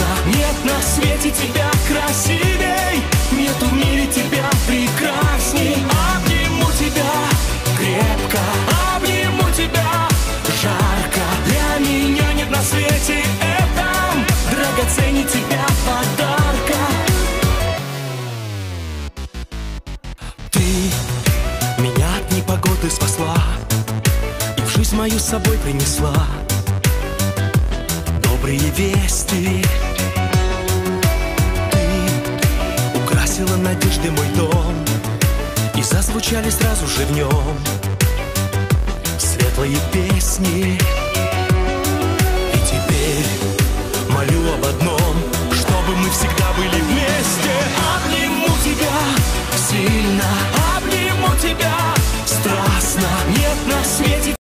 ясно Нет на свете тебя красивей. Нет в мире тебя прекрасней. Обниму тебя крепко Обниму тебя жарко. Для меня нет на свете этом. Драгоценней тебя подарка. Ты меня от непогоды спасла И в жизнь мою с собой принесла добрые вести. Украсила надежды мой дом. И зазвучали сразу же в нем Светлые песни. И теперь молю об одном Чтобы мы всегда были вместе. Обниму тебя сильно Обниму тебя страстно. Нет на свете